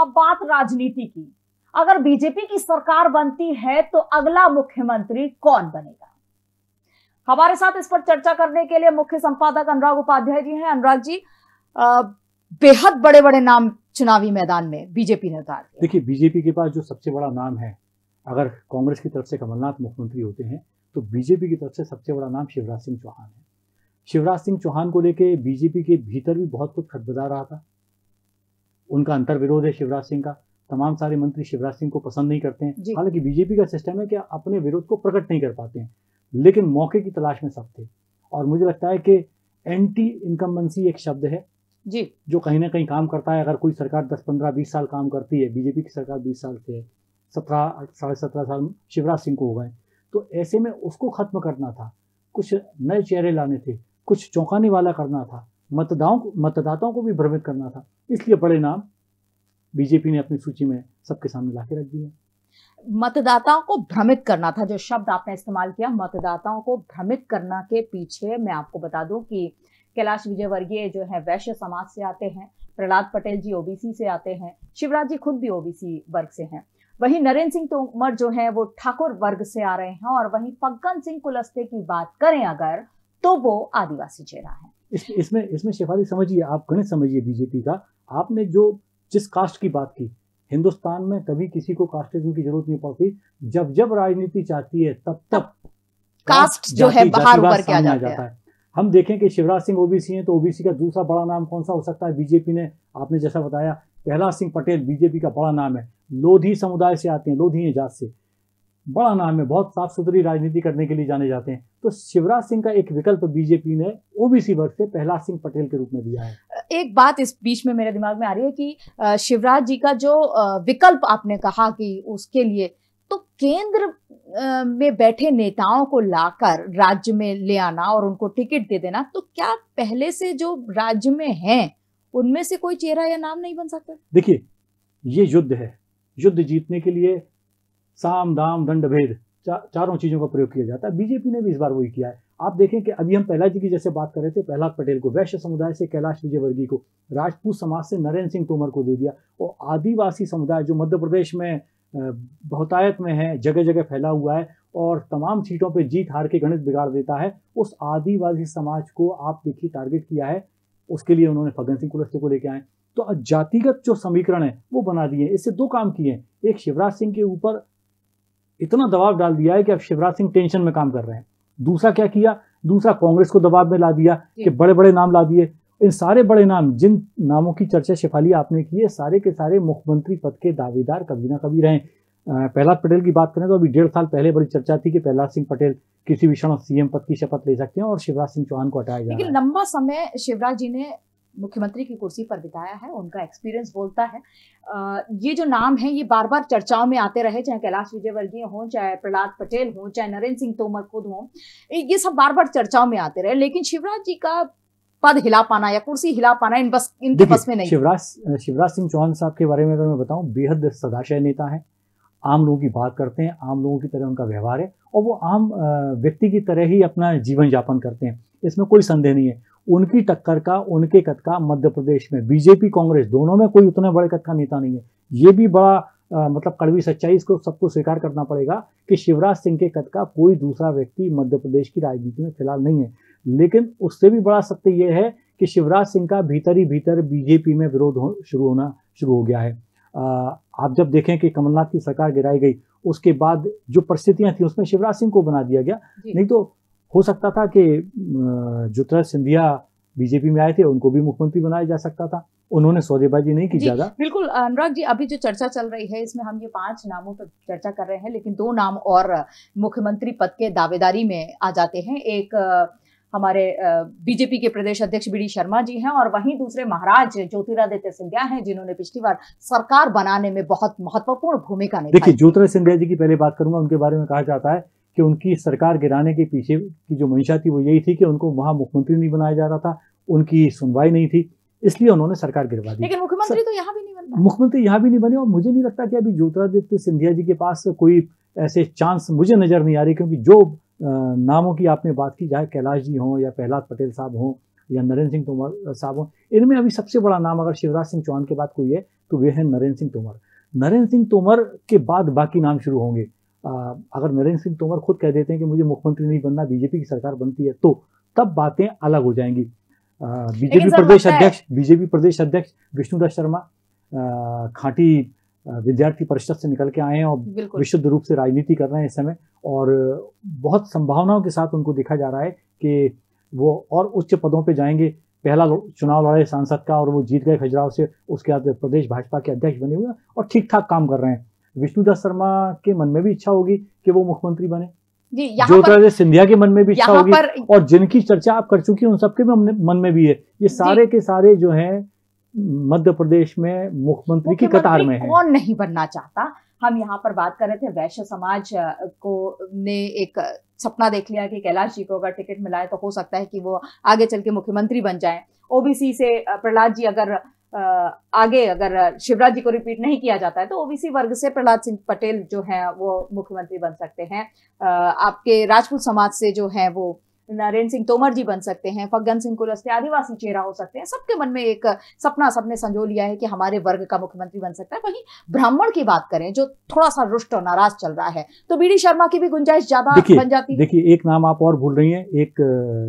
अब बात राजनीति की। अगर बीजेपी की सरकार बनती है तो अगला मुख्यमंत्री कौन बनेगा? हमारे साथ इस पर चर्चा करने के लिए मुख्य संपादक अनुराग उपाध्याय जी हैं। अनुराग जी बेहद बड़े बड़े नाम चुनावी मैदान में बीजेपी ने उतार देखिए बीजेपी के पास जो सबसे बड़ा नाम है, अगर कांग्रेस की तरफ़ से कमलनाथ मुख्यमंत्री होते हैं तो बीजेपी की तरफ़ से सबसे बड़ा नाम शिवराज सिंह चौहान है। शिवराज सिंह चौहान को लेके बीजेपी के भीतर भी बहुत कुछ खतबदा रहा था। उनका अंतर विरोध है शिवराज सिंह का। तमाम सारे मंत्री शिवराज सिंह को पसंद नहीं करते हैं। हालाँकि बीजेपी का सिस्टम है कि अपने विरोध को प्रकट नहीं कर पाते हैं। लेकिन मौके की तलाश में सब थे। और मुझे लगता है कि एंटी इनकम्बेंसी एक शब्द है। जी। जो कहीं ना कहीं काम करता है। अगर कोई सरकार दस पंद्रह बीस साल काम करती है बीजेपी की सरकार बीस साल से है। सत्रह साढ़े सत्रह साल शिवराज सिंह को हो गए तो ऐसे में उसको खत्म करना था। कुछ नए चेहरे लाने थे। कुछ चौंकाने वाला करना था। मतदाओं मतदाताओं को भी भ्रमित करना था। इसलिए बड़े नाम बीजेपी ने अपनी सूची में सबके सामने ला के रख दिए। मतदाताओं को भ्रमित करना था, जो शब्द आपने इस्तेमाल किया, मतदाताओं को भ्रमित करना के पीछे मैं आपको बता दूँ कि कैलाश विजयवर्गीय जो है, वैश्य समाज से आते हैं, प्रहलाद पटेल जी ओबीसी से आते हैं, शिवराज जी खुद भी ओबीसी वर्ग से हैं। वहीं नरेंद्र सिंह तोमर जो है, वो ठाकुर वर्ग से आ रहे हैं और वहीं फग्गन सिंह कुलस्ते की बात करें अगर तो वो आदिवासी चेहरा है। इस, इसमें इसमें शेफाली समझिए आप गणित समझिए बीजेपी का। आपने जो जिस कास्ट की बात की हिंदुस्तान में कभी किसी को कास्टिज्म की ज़रूरत नहीं पड़ती। जब जब राजनीति चाहती है तब तब कास्ट जो है बाहर ऊपर क्या जाता है।, है। हम देखें कि शिवराज सिंह ओबीसी हैं तो ओबीसी का दूसरा बड़ा नाम कौन सा हो सकता है? बीजेपी ने आपने जैसा बताया प्रहलाद सिंह पटेल बीजेपी का बड़ा नाम है। लोधी समुदाय से आते हैं लोधी जात से। बड़ा नाम है बहुत साफ़ सुथरी राजनीति करने के लिए जाने जाते हैं। तो शिवराज सिंह का एक विकल्प बीजेपी ने ओबीसी वर्ग से प्रहलाद सिंह पटेल के रूप में दिया है। एक बात इस बीच में मेरे दिमाग में आ रही है कि शिवराज जी का जो विकल्प आपने कहा कि उसके लिए तो केंद्र में बैठे नेताओं को लाकर राज्य में ले आना और उनको टिकट दे देना तो क्या पहले से जो राज्य में हैं उनमें से कोई चेहरा या नाम नहीं बन सकता? देखिए ये युद्ध है। युद्ध जीतने के लिए साम दाम दंड भेद चा, चारों चीज़ों का प्रयोग किया जाता है। बीजेपी ने भी इस बार वही किया है। आप देखें कि अभी हम प्रहलाद जी की जैसे बात कर रहे थे प्रहलाद पटेल को वैश्य समुदाय से कैलाश विजयवर्गीय को राजपूत समाज से नरेंद्र सिंह तोमर को दे दिया। और आदिवासी समुदाय जो मध्य प्रदेश में बहुतायत में है जगह जगह फैला हुआ है और तमाम सीटों पर जीत हार के गणित बिगाड़ देता है उस आदिवासी समाज को आप देखिए टारगेट किया है। उसके लिए उन्होंने फगन सिंह कुलस्ते को लेके आए। तो जातिगत जो समीकरण है वो बना दिए। इससे दो काम किए। एक शिवराज सिंह के ऊपर इतना दबाव डाल दिया है कि अब शिवराज सिंह टेंशन में काम कर रहे हैं। दूसरा क्या किया? दूसरा कांग्रेस को दबाव में ला दिया कि बड़े बड़े नाम ला दिए। इन सारे बड़े नाम जिन नामों की चर्चा शिफाली आपने की है सारे के सारे मुख्यमंत्री पद के दावेदार कभी ना कभी रहे। प्रहलाद पटेल की बात करें तो अभी डेढ़ साल पहले बड़ी चर्चा थी कि प्रहलाद सिंह पटेल किसी भी क्षण सीएम पद की शपथ ले सकते हैं और शिवराज सिंह चौहान को हटाया जाए लंबा समय शिवराज जी ने मुख्यमंत्री की कुर्सी पर बिताया है उनका एक्सपीरियंस बोलता है। आ, ये जो नाम है ये बार बार चर्चाओं में आते रहे चाहे कैलाश विजयवर्गीय हो चाहे प्रहलाद पटेल हो चाहे नरेंद्र सिंह तोमर खुद हो ये सब बार बार चर्चाओं में आते रहे लेकिन शिवराज जी का पद हिला पाना या कुर्सी हिला पाना इन बस इनके बस में नहीं। शिवराज शिवराज सिंह चौहान साहब के बारे में अगर मैं बताऊँ बेहद सदाशय नेता है आम लोगों की बात करते हैं आम लोगों की तरह उनका व्यवहार है और वो आम व्यक्ति की तरह ही अपना जीवन यापन करते हैं इसमें कोई संदेह नहीं है। उनकी टक्कर का उनके कद का मध्य प्रदेश में। बीजेपी कांग्रेस दोनों में कोई उतने बड़े कद का नेता नहीं है। ये भी बड़ा आ, मतलब कड़वी सच्चाई इसको सबको स्वीकार करना पड़ेगा कि शिवराज सिंह के कद का कोई दूसरा व्यक्ति मध्य प्रदेश की राजनीति में फ़िलहाल नहीं है। लेकिन उससे भी बड़ा सत्य यह है कि शिवराज सिंह का भीतर ही भीतर बीजेपी में विरोध हो, शुरू होना शुरू हो गया है। आ, आप जब देखें कि कमलनाथ की सरकार गिराई गई उसके बाद जो परिस्थितियाँ थी उसमें शिवराज सिंह को बना दिया गया। नहीं तो हो सकता था कि ज्योतिराज सिंधिया बीजेपी में आए थे उनको भी मुख्यमंत्री बनाया जा सकता था। उन्होंने सौदेबाजी नहीं की ज़्यादा। बिल्कुल अनुराग जी अभी जो चर्चा चल रही है इसमें हम ये पाँच नामों पर चर्चा कर रहे हैं लेकिन दो नाम और मुख्यमंत्री पद के दावेदारी में आ जाते हैं। एक हमारे बीजेपी के प्रदेश अध्यक्ष बी डी शर्मा जी हैं और वहीं दूसरे महाराज ज्योतिरादित्य सिंधिया हैं जिन्होंने पिछली बार सरकार बनाने में बहुत महत्वपूर्ण भूमिका निभाई। देखिए ज्योतिरादित्य सिंधिया जी की पहले बात करूँगा उनके बारे में कहा जाता है कि उनकी सरकार गिराने के पीछे की जो मंशा थी वो यही थी कि उनको वहाँ मुख्यमंत्री नहीं बनाया जा रहा था उनकी सुनवाई नहीं थी इसलिए उन्होंने सरकार गिरवा दी। लेकिन मुख्यमंत्री तो यहाँ भी नहीं बना मुख्यमंत्री यहाँ भी नहीं बने और मुझे नहीं लगता कि अभी ज्योतिरादित्य सिंधिया जी के पास कोई ऐसे चांस मुझे नज़र नहीं आ रही क्योंकि जो नामों की आपने बात की चाहे कैलाश जी हों या प्रहलाद पटेल साहब हों या नरेंद्र सिंह तोमर साहब हों इनमें अभी सबसे बड़ा नाम अगर शिवराज सिंह चौहान के बाद कोई है तो वे हैं नरेंद्र सिंह तोमर। नरेंद्र सिंह तोमर के बाद बाकी नाम शुरू होंगे। अगर नरेंद्र सिंह तोमर खुद कह देते हैं कि मुझे मुख्यमंत्री नहीं बनना बीजेपी की सरकार बनती है तो तब बातें अलग हो जाएँगी। बीजेपी प्रदेश अध्यक्ष बीजेपी प्रदेश अध्यक्ष विष्णुदास शर्मा खांटी विद्यार्थी परिषद से निकल के आए हैं और विशुद्ध रूप से राजनीति कर रहे हैं इस समय और बहुत संभावनाओं के साथ उनको देखा जा रहा है कि वो और उच्च पदों पे जाएँगे। पहला चुनाव लड़े सांसद का और वो जीत गए खजुराहो से उसके बाद प्रदेश भाजपा के अध्यक्ष बने हुए और ठीक ठाक काम कर रहे हैं। विष्णुदास शर्मा के मन में भी इच्छा होगी कि वो मुख्यमंत्री बने। जी जो सिंधिया के मन में भी इच्छा होगी और जिनकी चर्चा आप कर चुकी हैं उन सबके मन में भी है। ये सारे के सारे जो हैं मध्य प्रदेश में मुख्यमंत्री की कतार में है। कौन नहीं बनना चाहता? हम यहाँ पर बात कर रहे थे वैश्य समाज को ने एक सपना देख लिया कि कैलाश जी को अगर टिकट मिला है तो हो सकता है कि वो आगे चल के मुख्यमंत्री बन जाए। ओबीसी से प्रहलाद जी अगर आगे अगर शिवराज जी को रिपीट नहीं किया जाता है तो ओबीसी वर्ग से प्रहलाद सिंह पटेल जो है वो मुख्यमंत्री बन सकते हैं। आपके राजपूत समाज से जो है वो नरेंद्र सिंह तोमर जी बन सकते हैं फग्गन सिंह कुलस्ते आदिवासी चेहरा हो सकते हैं। सबके मन में एक सपना सबने संजो लिया है कि हमारे वर्ग का मुख्यमंत्री बन सकता है। वहीं ब्राह्मण की बात करें जो थोड़ा सा रुष्ट और नाराज़ चल रहा है तो बी डी शर्मा की भी गुंजाइश ज़्यादा बन जाती है। देखिए एक नाम आप और भूल रही है एक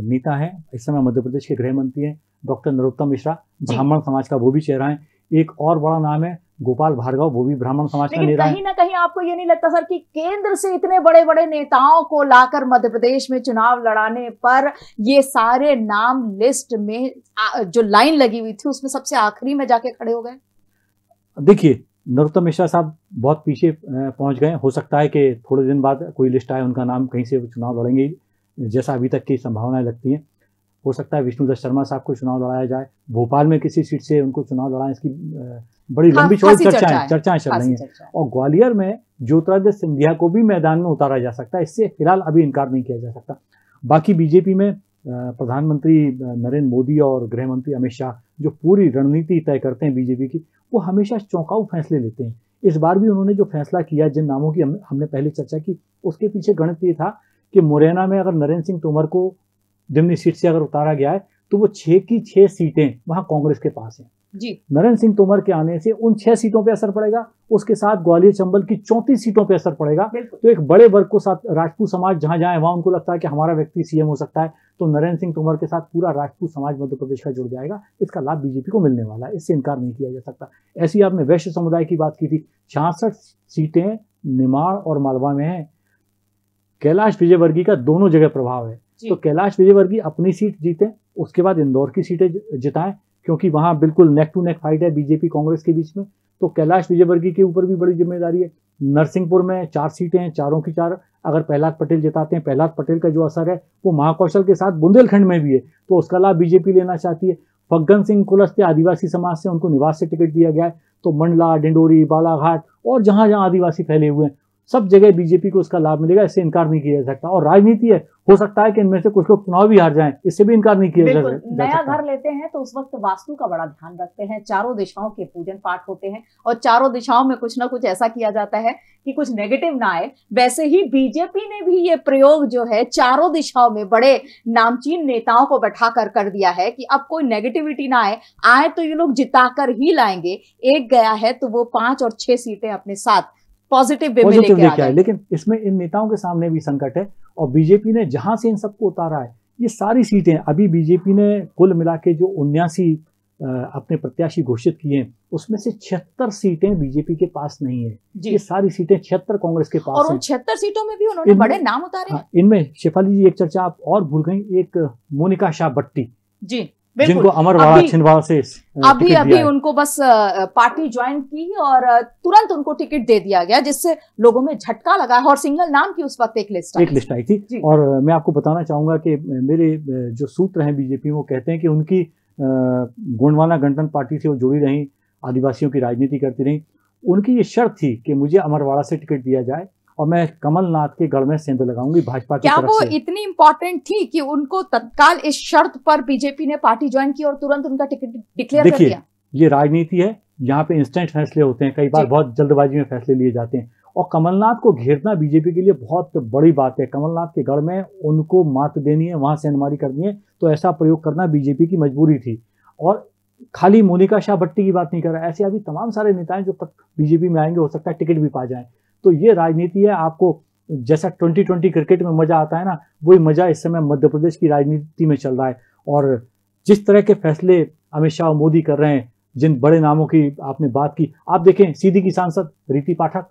नेता है इस समय मध्य प्रदेश के गृह मंत्री है। डॉक्टर नरोत्तम मिश्रा ब्राह्मण समाज का वो भी चेहरा है। एक और बड़ा नाम है गोपाल भार्गव वो भी ब्राह्मण समाज का नेता कहीं ना कहीं आपको ये नहीं लगता सर कि केंद्र से इतने बड़े बड़े नेताओं को लाकर मध्य प्रदेश में चुनाव लड़ाने पर ये सारे नाम लिस्ट में जो लाइन लगी हुई थी उसमें सबसे आखिरी में जाके खड़े हो गए? देखिए नरोत्तम मिश्रा साहब बहुत पीछे पहुँच गए। हो सकता है कि थोड़े दिन बाद कोई लिस्ट आए उनका नाम कहीं से चुनाव लड़ेंगे जैसा अभी तक की संभावनाएँ लगती हैं। हो सकता है विष्णुदत्त शर्मा साहब को चुनाव लड़ाया जाए भोपाल में किसी सीट से उनको चुनाव लड़ाएँ इसकी बड़ी लंबी चौड़ी चर्चाएँ चर्चाएँ चल रही हैं। और ग्वालियर में ज्योतिरादित्य सिंधिया को भी मैदान में उतारा जा सकता है इससे फ़िलहाल अभी इनकार नहीं किया जा सकता। बाकी बीजेपी में प्रधानमंत्री नरेंद्र मोदी और गृह मंत्री अमित शाह जो पूरी रणनीति तय करते हैं बीजेपी की वो हमेशा चौंकाऊ फैसले लेते हैं। इस बार भी उन्होंने जो फैसला किया जिन नामों की हमने पहले चर्चा की उसके पीछे गणित ये था कि मुरैना में अगर नरेंद्र सिंह तोमर को दिमनी सीट से अगर उतारा गया है तो वो छह की छह सीटें वहाँ कांग्रेस के पास हैं। जी। नरेंद्र सिंह तोमर के आने से उन छह सीटों पे असर पड़ेगा उसके साथ ग्वालियर चंबल की चौंतीस सीटों पे असर पड़ेगा। तो एक बड़े वर्ग को साथ राजपूत समाज जहाँ जाए वहाँ उनको लगता है कि हमारा व्यक्ति सीएम हो सकता है तो नरेंद्र सिंह तोमर के साथ पूरा राजपूत समाज मध्य प्रदेश का जुड़ जाएगा। इसका लाभ बीजेपी को मिलने वाला है इससे इनकार नहीं किया जा सकता। ऐसी आपने वैश्य समुदाय की बात की थी छियासठ सीटें निमाड़ और मालवा में है। कैलाश विजयवर्गीय का दोनों जगह प्रभाव है। तो कैलाश विजयवर्गीय अपनी सीट जीते, उसके बाद इंदौर की सीटें जिताएँ, क्योंकि वहाँ बिल्कुल नेक टू नेक फाइट है बीजेपी कांग्रेस के बीच में। तो कैलाश विजयवर्गीय के ऊपर भी बड़ी ज़िम्मेदारी है। नरसिंहपुर में चार सीटें हैं, चारों की चार, अगर प्रहलाद पटेल जिताते हैं, प्रहलाद पटेल का जो असर है, वो महाकौशल के साथ बुंदेलखंड में भी है तो उसका लाभ बीजेपी लेना चाहती है। फग्गन सिंह कुलस्ते आदिवासी समाज से, उनको निवास से टिकट दिया गया है। तो मंडला, डिंडोरी, बालाघाट और जहाँ जहाँ आदिवासी फैले हुए हैं सब जगह बीजेपी को उसका लाभ मिलेगा इससे इनकार नहीं किया जा सकता। और राजनीति है हो सकता है कि इनमें से कुछ लोग चुनाव भी हार जाएँ इससे भी इनकार नहीं किया जा सकता नया घर लेते हैं तो उस वक्त वास्तु का बड़ा ध्यान रखते हैं चारों दिशाओं के पूजन पाठ होते हैं और चारों दिशाओं में कुछ ना कुछ ऐसा किया जाता है कि कुछ नेगेटिव ना आए। वैसे ही बीजेपी ने भी ये प्रयोग जो है चारों दिशाओं में बड़े नामचीन नेताओं को बैठा कर कर दिया है कि अब कोई नेगेटिविटी ना आए आए तो ये लोग जिताकर ही लाएँगे। एक गया है तो वो पाँच और छह सीटें अपने साथ पॉजिटिव वे में लेके आए लेकिन इसमें इन नेताओं के सामने भी संकट है और बीजेपी ने जहाँ से इन सबको उतारा है ये सारी सीटें अभी बीजेपी ने कुल मिला के जो उन्यासी अपने प्रत्याशी घोषित किए हैं उसमें से छिहत्तर सीटें बीजेपी के पास नहीं है। ये सारी सीटें छिहत्तर कांग्रेस के पास और उन छिहत्तर सीटों में भी उन्होंने बड़े नाम उतारे। हाँ, इनमें शेफाली जी एक चर्चा आप और भूल गई एक मोनिका शाह भट्टी जी। जिनको अमरवाड़ा छिंदवाड़ा से अभी अभी उनको बस पार्टी ज्वाइन की और तुरंत उनको टिकट दे दिया गया जिससे लोगों में झटका लगा और सिंगल नाम की उस वक्त एक लिस्ट एक लिस्ट आई थी। और मैं आपको बताना चाहूँगा कि मेरे जो सूत्र हैं बीजेपी वो कहते हैं कि उनकी गोंडवाना गणतंत्र पार्टी से वो जुड़ी रही आदिवासियों की राजनीति करती रही। उनकी ये शर्त थी कि मुझे अमरवाड़ा से टिकट दिया जाए और मैं कमलनाथ के गढ़ में सेंध लगाऊँगी भाजपा की क्या वो से। इतनी इंपॉर्टेंट थी कि उनको तत्काल इस शर्त पर बीजेपी ने पार्टी ज्वाइन की और तुरंत उनका टिकट डिक्लेयर कर दिया? ये राजनीति है यहाँ पे इंस्टेंट फैसले होते हैं कई बार बहुत जल्दबाजी में फैसले लिए जाते हैं। और कमलनाथ को घेरना बीजेपी के लिए बहुत बड़ी बात है। कमलनाथ के गढ़ में उनको मात देनी है वहाँ से अनमारी करनी है तो ऐसा प्रयोग करना बीजेपी की मजबूरी थी। और खाली मोनिका शाह भट्टी की बात नहीं कर रहा ऐसे अभी तमाम सारे नेता हैं जो तक बीजेपी में आएँगे हो सकता है टिकट भी पा जाए। तो ये राजनीति है आपको जैसा ट्वेंटी ट्वेंटी क्रिकेट में मज़ा आता है ना वही मज़ा इस समय मध्य प्रदेश की राजनीति में चल रहा है। और जिस तरह के फैसले अमित शाह मोदी कर रहे हैं जिन बड़े नामों की आपने बात की आप देखें सीधी की सांसद रीति पाठक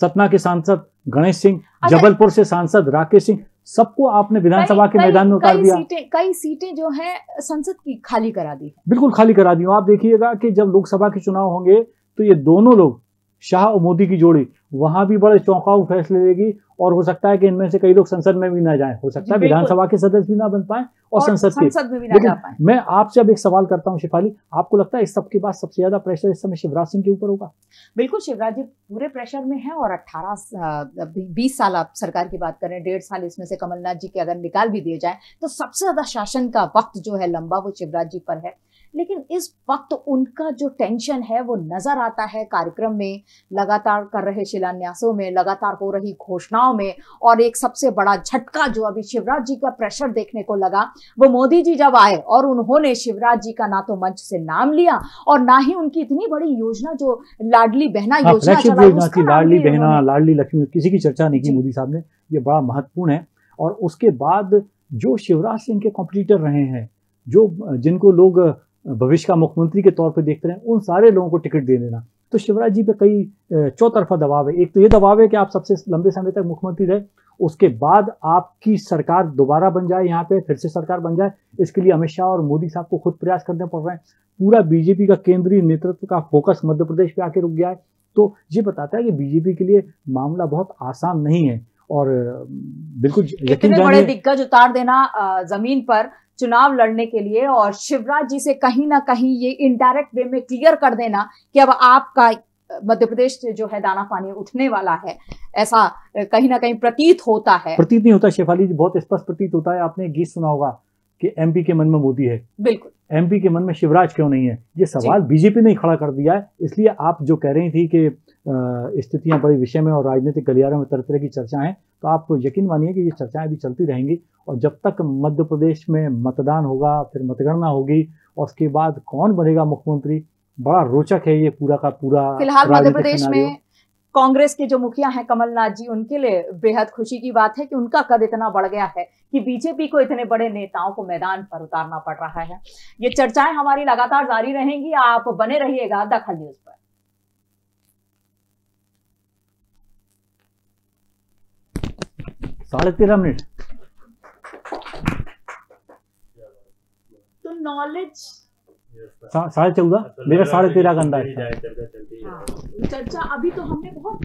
सतना के सांसद गणेश सिंह। जबलपुर से सांसद राकेश सिंह सबको आपने विधानसभा के मैदान में उतार दिया। सीटें कई सीटें जो है संसद की खाली करा दी बिल्कुल खाली करा दी आप देखिएगा कि जब लोकसभा के चुनाव होंगे तो ये दोनों लोग शाह और मोदी की जोड़ी वहाँ भी बड़े चौंकाऊ फैसले लेगी और हो सकता है कि इनमें से कई लोग संसद में भी ना जाएँ। हो सकता है विधानसभा के सदस्य भी ना बन पाए और, और संसद के। भी ना जा पाए। मैं आपसे अब एक सवाल करता हूँ शिफाली। आपको लगता है इस सबके बाद सबसे ज़्यादा प्रेशर इस समय शिवराज सिंह के ऊपर होगा? बिल्कुल शिवराज जी पूरे प्रेशर में है और अट्ठारह बीस साल आप सरकार की बात करें डेढ़ साल इसमें से कमलनाथ जी के अगर निकाल भी दिए जाए तो सबसे ज़्यादा शासन का वक्त जो है लंबा वो शिवराज जी पर है। लेकिन इस वक्त उनका जो टेंशन है वो नज़र आता है कार्यक्रम में। लगातार कर रहे शिलान्यासों में लगातार हो रही घोषणाओं में और एक सबसे बड़ा झटका जो अभी शिवराज जी का प्रेशर देखने को लगा वो मोदी जी जब आए और उन्होंने शिवराज जी का ना तो मंच से नाम लिया और ना ही उनकी इतनी बड़ी योजना जो लाडली बहना हाँ योजना चलाई, लाडली बहना लाडली लक्ष्मी किसी की चर्चा नहीं की मोदी साहब ने ये बड़ा महत्वपूर्ण है। और उसके बाद जो शिवराज सिंह के कॉम्पिटिटर रहे हैं जो जिनको लोग भविष्य का मुख्यमंत्री के तौर पर देखते रहे उन सारे लोगों को टिकट दे देना। तो शिवराज जी पे कई चौतरफा दबाव है। एक तो ये दबाव है कि आप सबसे लंबे समय तक मुख्यमंत्री रहे उसके बाद आपकी सरकार दोबारा बन जाए यहाँ पे फिर से सरकार बन जाए इसके लिए अमित शाह और मोदी साहब को खुद प्रयास करने पड़ रहे हैं। पूरा बीजेपी का केंद्रीय नेतृत्व का फोकस मध्य प्रदेश पे आके रुक गया है। तो ये बताता है कि बीजेपी के लिए मामला बहुत आसान नहीं है और बिल्कुल यकीन बड़े दिग्गज उतार देना ज़मीन पर चुनाव लड़ने के लिए और शिवराज जी से कहीं ना कहीं ये इनडायरेक्ट वे में क्लियर कर देना कि अब आपका मध्य प्रदेश से जो है दाना पानी उठने वाला है। ऐसा कहीं ना कहीं प्रतीत होता है। प्रतीत नहीं होता शेफाली जी बहुत स्पष्ट प्रतीत होता है। आपने गीत सुना होगा कि एमपी के मन में मोदी है। बिल्कुल। एमपी के मन में शिवराज क्यों नहीं है? ये सवाल बीजेपी ने खड़ा कर दिया है। इसलिए आप जो कह रही थी कि स्थितियाँ बड़े विषय में और राजनीतिक गलियारों में तरह तरह की चर्चाएँ हैं। तो आप यकीन मानिए कि ये चर्चाएँ अभी चलती रहेंगी और जब तक मध्य प्रदेश में मतदान होगा फिर मतगणना होगी और उसके बाद कौन बनेगा मुख्यमंत्री? बड़ा रोचक है ये पूरा का पूरा फ़िलहाल मध्य प्रदेश में कांग्रेस के जो मुखिया हैं कमलनाथ जी उनके लिए बेहद खुशी की बात है कि उनका कद इतना बढ़ गया है कि बीजेपी को इतने बड़े नेताओं को मैदान पर उतारना पड़ रहा है। ये चर्चाएँ हमारी लगातार जारी रहेंगी आप बने रहिएगा दखल न्यूज़ पर। साढ़े तेरह मिनट। तो नॉलेज साढ़े चौदह? मेरा साढ़े तेरह का अंदाज हाँ, चर्चा अभी तो हमने बहुत